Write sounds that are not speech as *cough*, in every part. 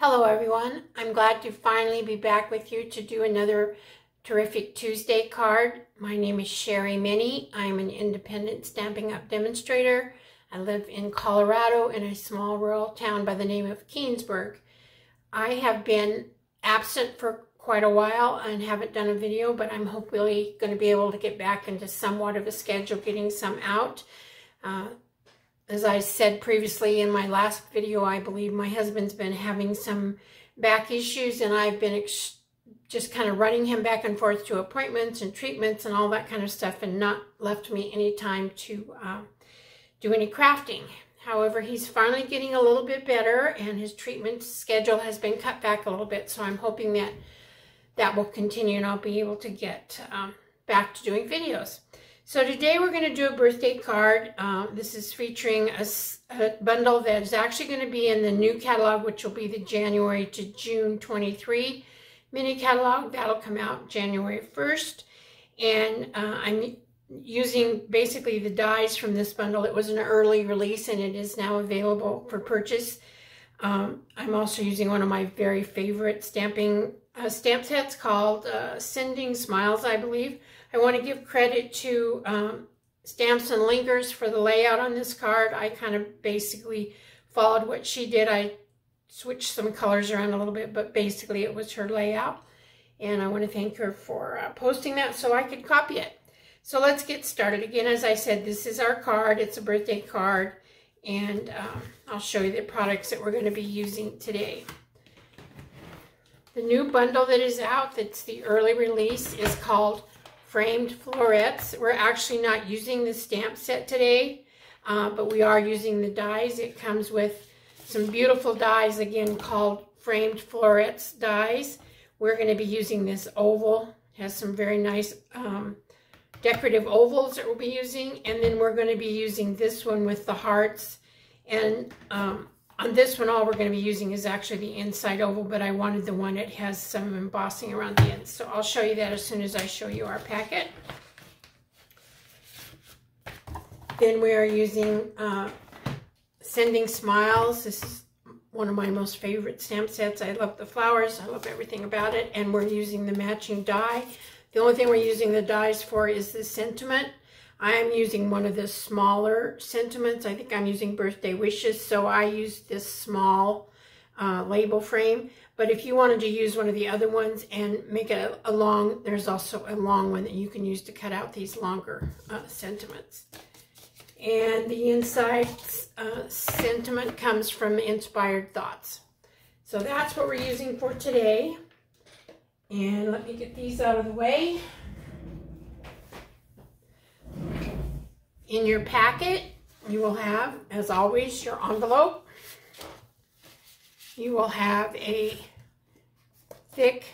Hello everyone. I'm glad to finally be back with you to do another terrific Tuesday card. My name is Sherri Minne. I'm an independent Stampin' Up! demonstrator. I live in Colorado in a small rural town by the name of Keenesburg. I have been absent for quite a while and haven't done a video, but I'm hopefully going to be able to get back into somewhat of a schedule getting some out. Uh, as I said previously in my last video, I believe my husband's been having some back issues and I've been just kind of running him back and forth to appointments and treatments and all that kind of stuff and not left me any time to uh, do any crafting. However, he's finally getting a little bit better and his treatment schedule has been cut back a little bit. So I'm hoping that that will continue and I'll be able to get um, back to doing videos. So today we're going to do a birthday card. Uh, this is featuring a, a bundle that is actually going to be in the new catalog, which will be the January to June 23 mini catalog. That'll come out January 1st. And uh, I'm using basically the dies from this bundle. It was an early release and it is now available for purchase. Um, I'm also using one of my very favorite stamping uh, stamp sets called uh, Sending Smiles, I believe. I want to give credit to um, Stamps-N-Lingers for the layout on this card. I kind of basically followed what she did. I switched some colors around a little bit, but basically it was her layout. And I want to thank her for uh, posting that so I could copy it. So let's get started. Again, as I said, this is our card. It's a birthday card. And um, I'll show you the products that we're going to be using today. The new bundle that is out, that's the early release, is called framed florets. We're actually not using the stamp set today, uh, but we are using the dies. It comes with some beautiful dies, again, called framed florets dies. We're going to be using this oval. It has some very nice um, decorative ovals that we'll be using. And then we're going to be using this one with the hearts. And um, on this one, all we're going to be using is actually the inside oval, but I wanted the one that has some embossing around the ends. So I'll show you that as soon as I show you our packet. Then we are using uh, Sending Smiles. This is one of my most favorite stamp sets. I love the flowers. I love everything about it. And we're using the matching die. The only thing we're using the dies for is the sentiment. I am using one of the smaller sentiments. I think I'm using birthday wishes, so I use this small uh, label frame. But if you wanted to use one of the other ones and make it a, a long, there's also a long one that you can use to cut out these longer uh, sentiments. And the inside uh, sentiment comes from Inspired Thoughts. So that's what we're using for today. And let me get these out of the way. In your packet, you will have, as always, your envelope. You will have a thick,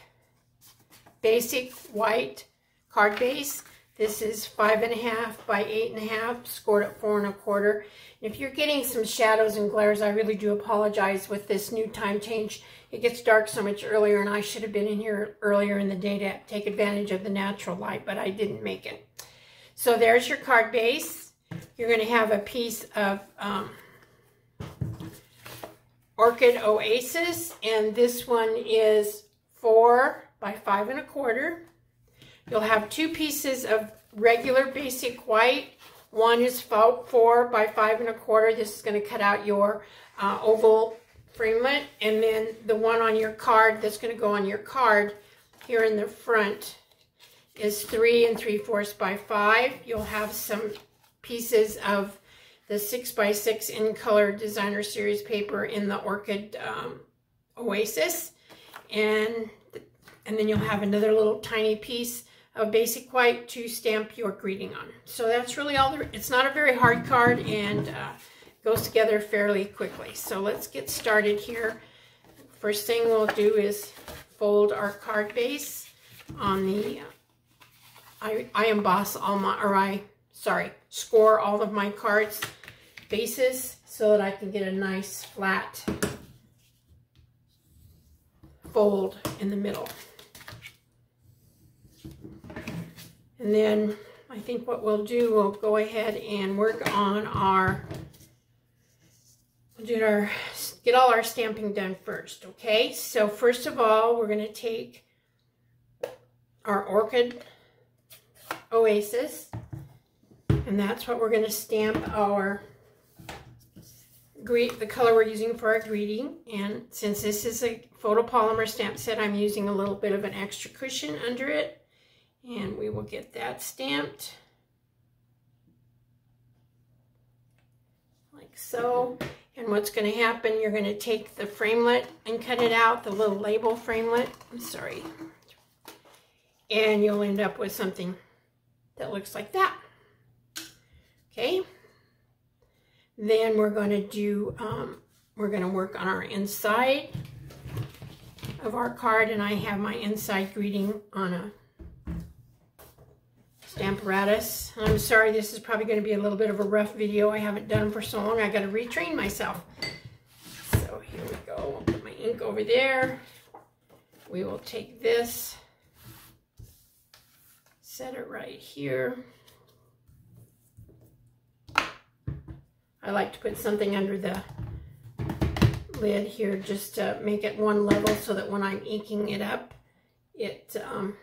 basic white card base. This is five and a half by eight and a half, scored at four and a quarter. If you're getting some shadows and glares, I really do apologize with this new time change. It gets dark so much earlier, and I should have been in here earlier in the day to take advantage of the natural light, but I didn't make it. So there's your card base you're going to have a piece of um, Orchid Oasis, and this one is four by five and a quarter. You'll have two pieces of regular basic white. One is four by five and a quarter. This is going to cut out your uh, oval framelit. And then the one on your card that's going to go on your card here in the front is three and three fourths by five. You'll have some pieces of the 6x6 in color designer series paper in the Orchid um, Oasis. And, and then you'll have another little tiny piece of basic white to stamp your greeting on. So that's really all there, it's not a very hard card and uh, goes together fairly quickly. So let's get started here. First thing we'll do is fold our card base on the, I, I emboss all my, or I sorry, score all of my cards bases so that I can get a nice flat fold in the middle. And then I think what we'll do, we'll go ahead and work on our did our get all our stamping done first, okay? So first of all, we're to take our Orchid Oasis, and that's what we're going to stamp our greet the color we're using for our greeting. And since this is a photopolymer stamp set, I'm using a little bit of an extra cushion under it. And we will get that stamped. Like so. And what's going to happen, you're going to take the framelit and cut it out, the little label framelit. I'm sorry. And you'll end up with something that looks like that. Okay. Then we're going to do, um, we're going to work on our inside of our card. And I have my inside greeting on a Stamparatus. I'm sorry, this is probably going to be a little bit of a rough video. I haven't done for so long. I got to retrain myself. So here we go. I'll put my ink over there. We will take this, set it right here. I like to put something under the lid here just to make it one level so that when I'm inking it up, it um,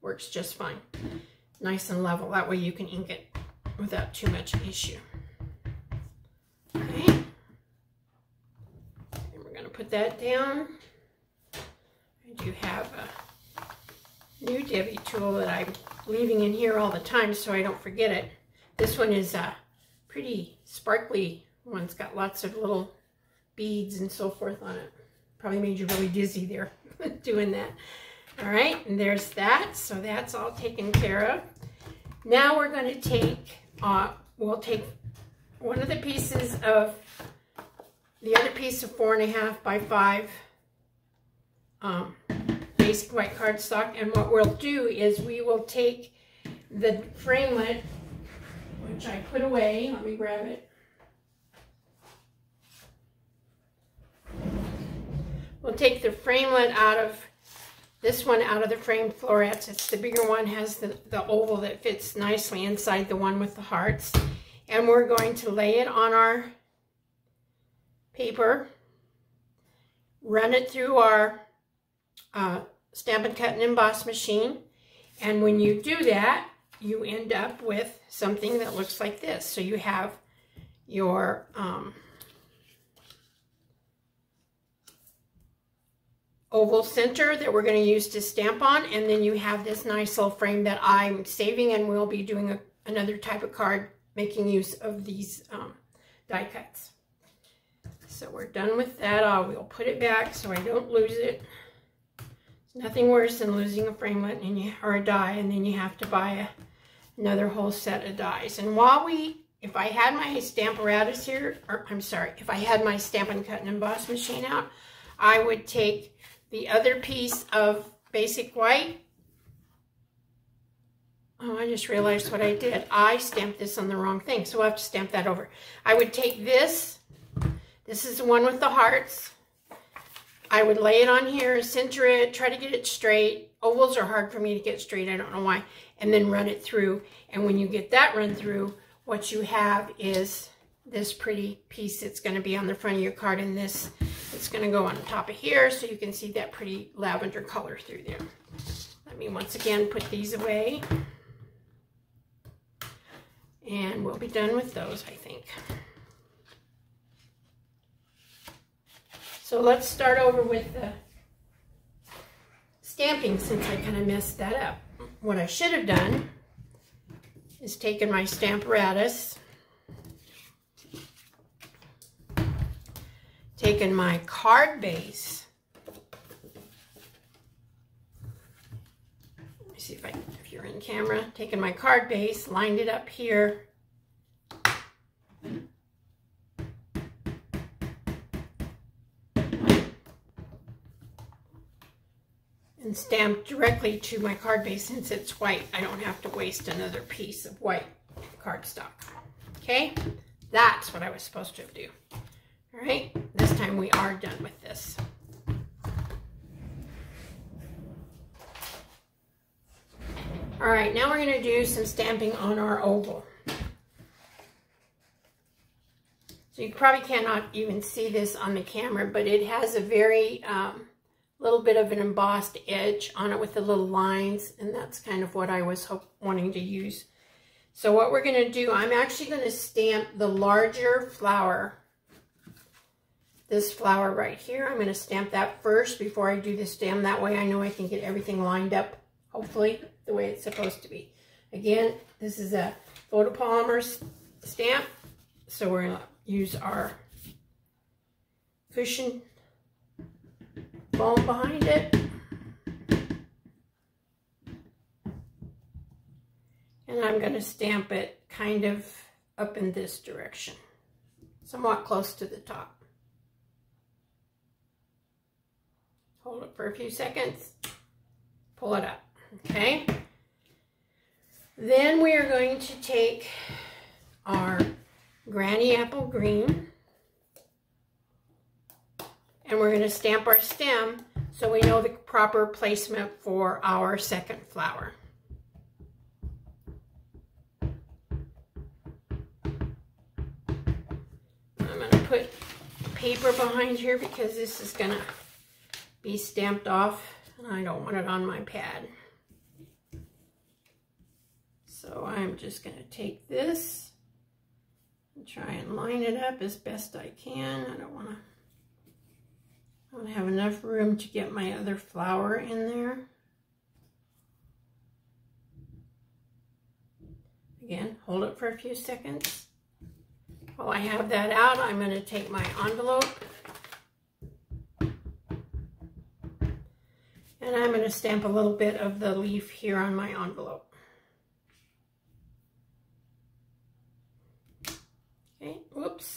works just fine. Nice and level. That way you can ink it without too much issue. Okay. And we're going to put that down. I do have a new Debbie tool that I'm leaving in here all the time so I don't forget it. This one is a pretty sparkly one. It's got lots of little beads and so forth on it. Probably made you really dizzy there *laughs* doing that. All right, and there's that. So that's all taken care of. Now we're going to take, uh, we'll take one of the pieces of, the other piece of four and a half by five um, basic white cardstock. And what we'll do is we will take the framelit, which I put away. Let me grab it. We'll take the framelit out of this one out of the framed florets. It's the bigger one, has the, the oval that fits nicely inside the one with the hearts. And we're going to lay it on our paper, run it through our uh, and Cut and Emboss machine. And when you do that, you end up with something that looks like this. So you have your um, oval center that we're going to use to stamp on. And then you have this nice little frame that I'm saving and we'll be doing a, another type of card making use of these um, die cuts. So we're done with that. I will put it back so I don't lose it. It's nothing worse than losing a framelit and you, or a die and then you have to buy a, another whole set of dies. And while we if I had my Stamparatus here, or I'm sorry, if I had my Stampin' Cut and Emboss machine out, I would take the other piece of basic white. Oh, I just realized what I did. I stamped this on the wrong thing, so I'll have to stamp that over. I would take this. This is the one with the hearts. I would lay it on here, center it, try to get it straight. Ovals are hard for me to get straight. I don't know why. And then run it through. And when you get that run through, what you have is this pretty piece that's going to be on the front of your card and this it's going to go on top of here so you can see that pretty lavender color through there. Let me once again put these away and we'll be done with those I think. So let's start over with the stamping since I kind of messed that up. What I should have done is taken my Stamparatus taken my card base. Let me see if I, if you're in camera, taken my card base, lined it up here. Stamped directly to my card base since it's white. I don't have to waste another piece of white cardstock. Okay, that's what I was supposed to do. All right, this time we are done with this. All right, now we're gonna do some stamping on our oval. So you probably cannot even see this on the camera, but it has a very um, little bit of an embossed edge on it with the little lines, and that's kind of what I was wanting to use. So what we're going to do, I'm actually going to stamp the larger flower, this flower right here. I'm going to stamp that first before I do the stem. That way I know I can get everything lined up, hopefully, the way it's supposed to be. Again, this is a photopolymer stamp, so we're going to use our cushion foam behind it. And I'm going to stamp it kind of up in this direction, somewhat close to the top. Hold it for a few seconds, pull it up, okay? Then we are going to take our Granny Apple Green. And we're going to stamp our stem so we know the proper placement for our second flower. I'm going to put paper behind here because this is going to be stamped off and I don't want it on my pad. So I'm just going to take this and try and line it up as best I can. I don't want to I have enough room to get my other flower in there. Again, hold it for a few seconds. While I have that out, I'm going to take my envelope and I'm going to stamp a little bit of the leaf here on my envelope. Okay, whoops.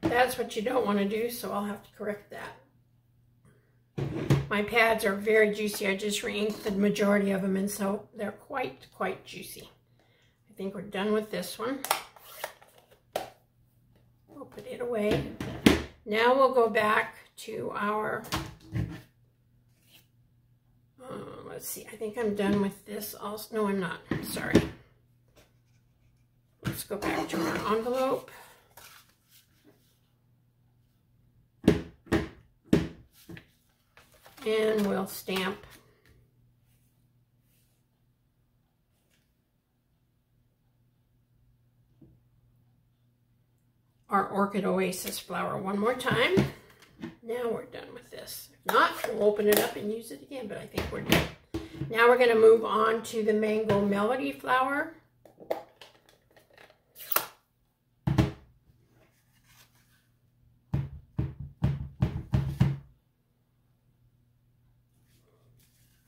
That's what you don't want to do, so I'll have to correct that. My pads are very juicy. I just re-inked the majority of them, and so they're quite, quite juicy. I think we're done with this one. We'll put it away. Now we'll go back to our, uh, let's see, I think I'm done with this also. No, I'm not. Sorry. Let's go back to our envelope. And we'll stamp our Orchid Oasis flower one more time. Now we're done with this. If not, we'll open it up and use it again, but I think we're done. Now we're going to move on to the Mango Melody flower.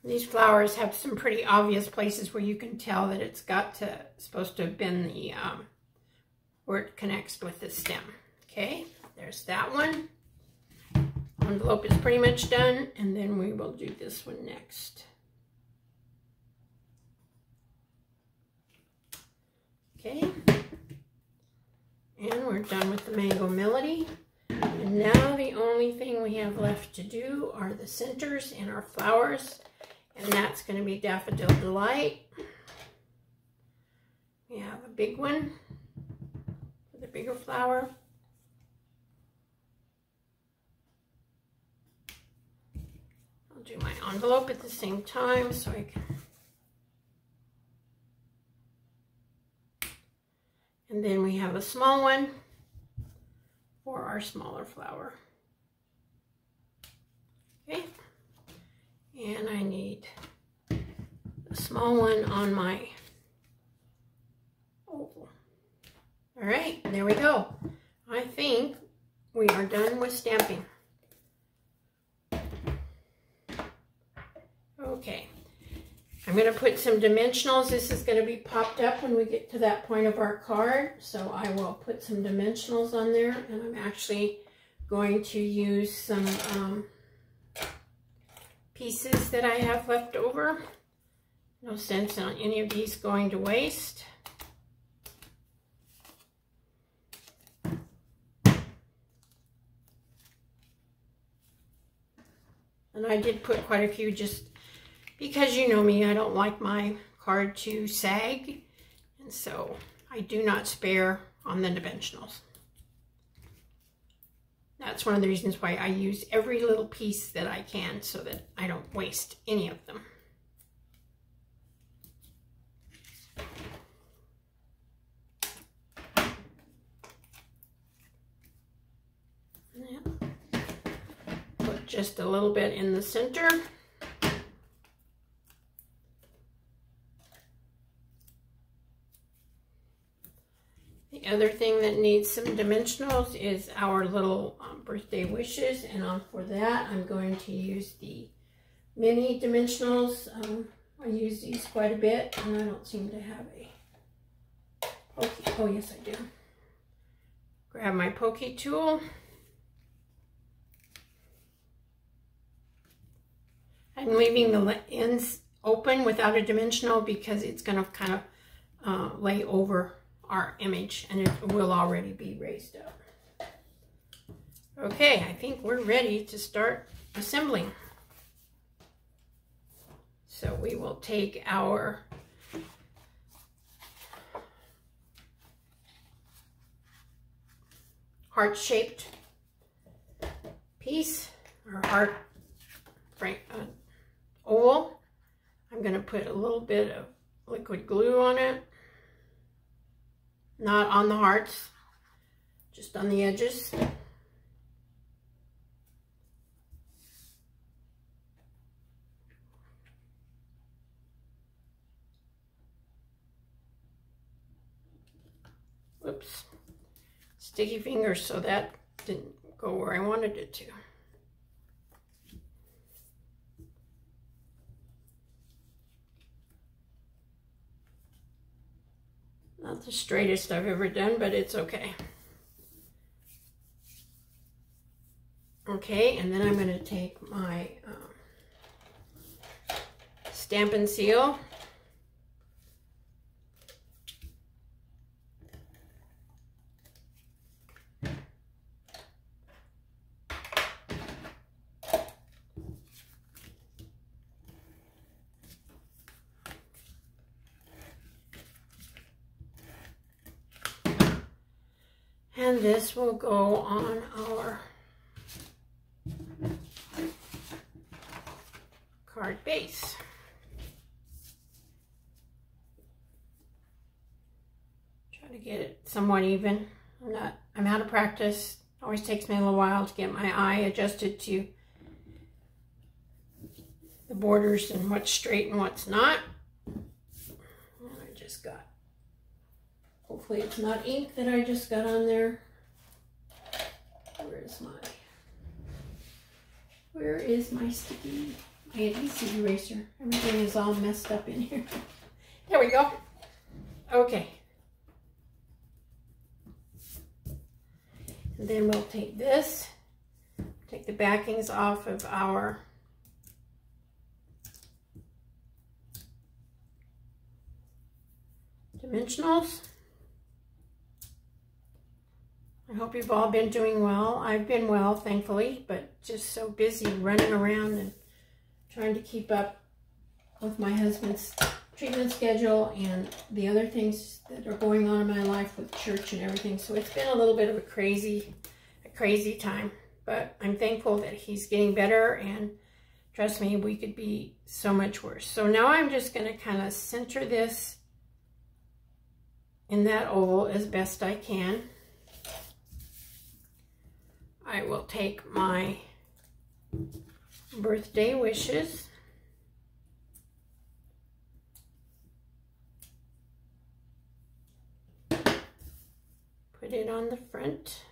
These flowers have some pretty obvious places where you can tell that it's got to, supposed to have been the, um, where it connects with the stem. Okay, there's that one. Envelope is pretty much done, and then we will do this one next. Okay, and we're done with the Mango Melody. And now the only thing we have left to do are the centers and our flowers. And that's going to be Daffodil Delight. We have a big one for the bigger flower. I'll do my envelope at the same time so I can... And then we have a small one for our smaller flower. Okay. And I need a small one on my oval. All right, there we go. I think we are done with stamping. Okay, I'm going to put some dimensionals. This is going to be popped up when we get to that point of our card. So I will put some dimensionals on there. And I'm actually going to use some um, pieces that I have left over. No sense in any of these going to waste. And I did put quite a few just because you know me, I don't like my card to sag. And so I do not spare on the dimensionals. That's one of the reasons why I use every little piece that I can so that I don't waste any of them. Put just a little bit in the center. The other thing that needs some dimensionals is our little um, birthday wishes. And on for that, I'm going to use the mini dimensionals. Um, I use these quite a bit, and I don't seem to have a pokey. Oh, yes, I do. Grab my pokey tool. I'm leaving the ends open without a dimensional because it's going to kind of uh, lay over our image and it will already be raised up. Okay, I think we're ready to start assembling. So we will take our heart-shaped piece, or heart frame, uh, oval. I'm going to put a little bit of liquid glue on it not on the hearts, just on the edges. Oops, Sticky fingers so that didn't go where I wanted it to. Not the straightest I've ever done, but it's okay. Okay, and then I'm going to take my um, Stampin' Seal. And this will go on our card base. Try to get it somewhat even. I'm not, I'm out of practice. Always takes me a little while to get my eye adjusted to the borders and what's straight and what's not. Hopefully it's not ink that I just got on there. Where is my, where is my sticky, my adhesive eraser? Everything is all messed up in here. *laughs* There we go. Okay. And then we'll take this, take the backings off of our dimensionals. I hope you've all been doing well. I've been well, thankfully, but just so busy running around and trying to keep up with my husband's treatment schedule and the other things that are going on in my life with church and everything. So it's been a little bit of a crazy, a crazy time, but I'm thankful that he's getting better and trust me, we could be so much worse. So now I'm just going to kind of center this in that oval as best I can. I will take my birthday wishes. Put it on the front.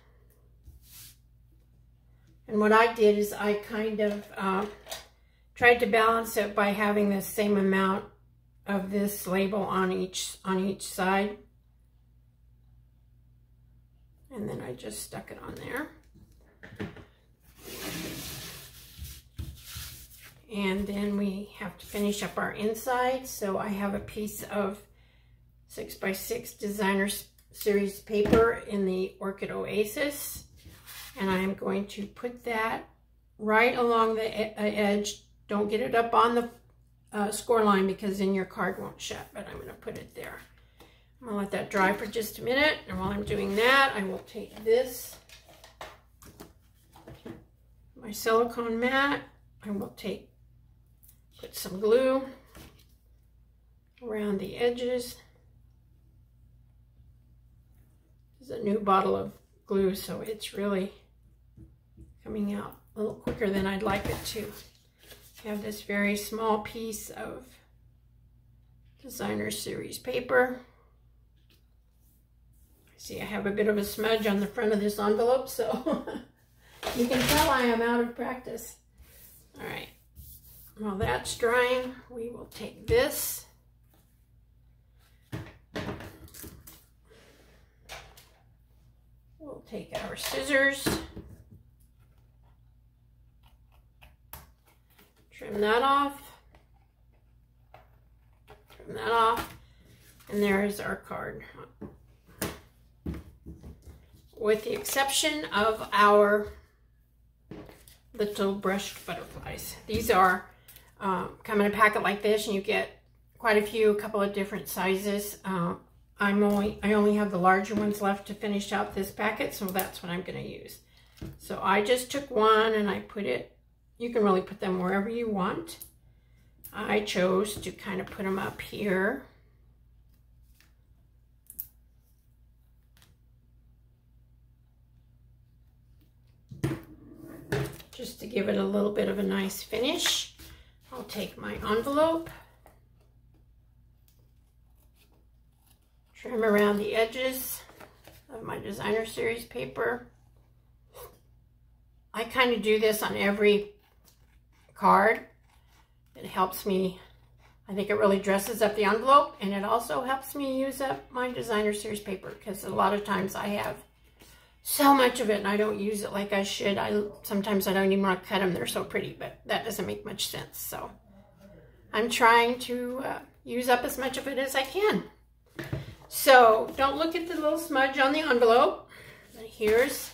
And what I did is I kind of uh, tried to balance it by having the same amount of this label on each on each side. And then I just stuck it on there. And then we have to finish up our inside. So I have a piece of 6x6 Designer Series paper in the Orchid Oasis. And I'm going to put that right along the edge. Don't get it up on the uh, score line because then your card won't shut, but I'm going to put it there. I'm going to let that dry for just a minute. And while I'm doing that, I will take this my silicone mat. I will take, put some glue around the edges. This is a new bottle of glue, so it's really coming out a little quicker than I'd like it to. I have this very small piece of designer series paper. See, I have a bit of a smudge on the front of this envelope, so *laughs* you can tell I am out of practice. All right, while that's drying, we will take this. We'll take our scissors. Trim that off. Trim that off. And there is our card. With the exception of our little brushed butterflies. These are um, come in a packet like this and you get quite a few, a couple of different sizes. Uh, I'm only, I only have the larger ones left to finish out this packet, so that's what I'm going to use. So I just took one and I put it you can really put them wherever you want. I chose to kind of put them up here. Just to give it a little bit of a nice finish. I'll take my envelope. Trim around the edges of my designer series paper. I kind of do this on every card. It helps me, I think it really dresses up the envelope and it also helps me use up my designer series paper because a lot of times I have so much of it and I don't use it like I should. I Sometimes I don't even want to cut them. They're so pretty, but that doesn't make much sense. So I'm trying to uh, use up as much of it as I can. So don't look at the little smudge on the envelope. Here's,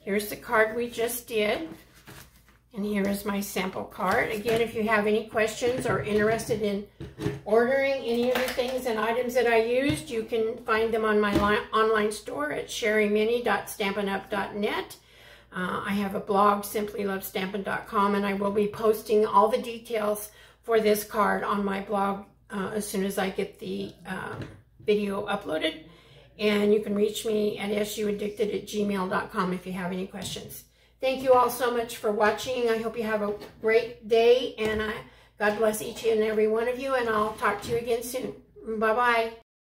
here's the card we just did. And here is my sample card. Again, if you have any questions or interested in ordering any of the things and items that I used, you can find them on my online store at sherriminne.stampinup.net. Uh, I have a blog, simplyluvstampin.com, and I will be posting all the details for this card on my blog uh, as soon as I get the um, video uploaded. And you can reach me at suaddicted at gmail.com if you have any questions. Thank you all so much for watching. I hope you have a great day, and I, God bless each and every one of you, and I'll talk to you again soon. Bye-bye.